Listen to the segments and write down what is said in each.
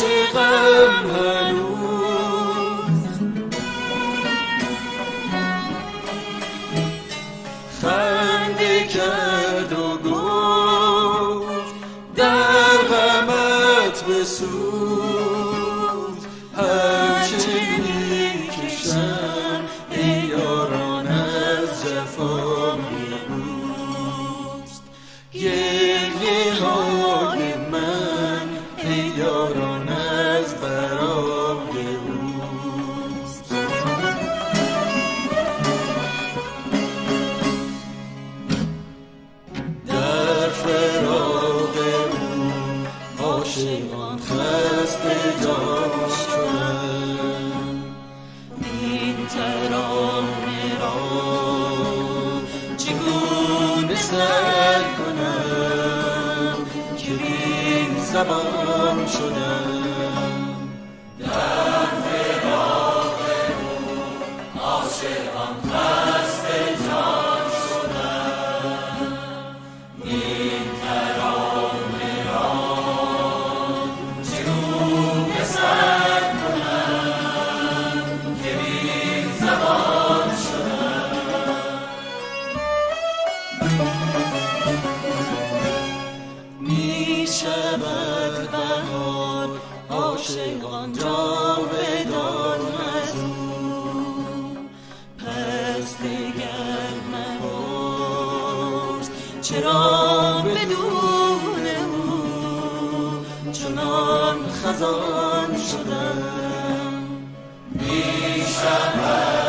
عاشقم هنوز. خنده کرد و گفت در غمت بسوز. عاشقان خسته جان شدن این ترانه را چگونه سر کنم که بین زبان شدم؟ چنان خزان شدم. بیشتر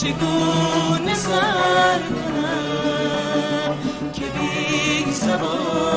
چگونه سر کنم که بی زبان